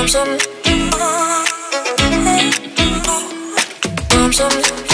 Thompson. Thompson.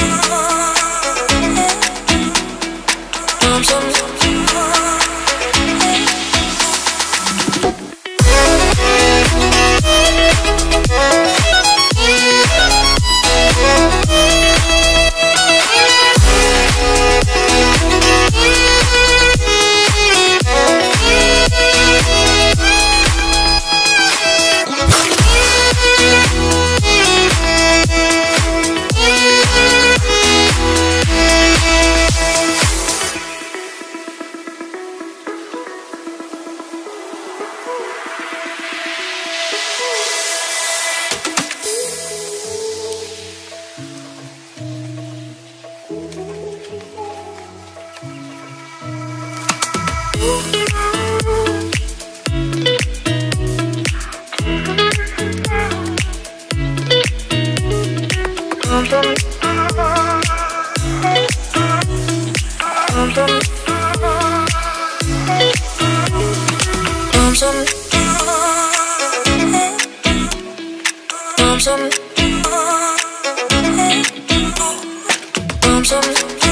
I'm sorry.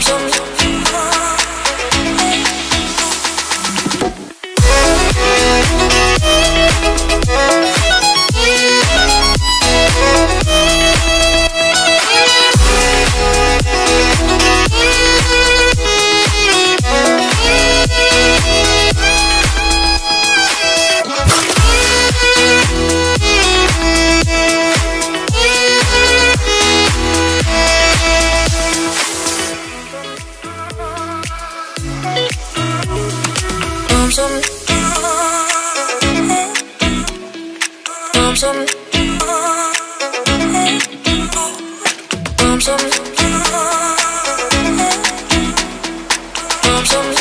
점점 some, bomb some, some, some.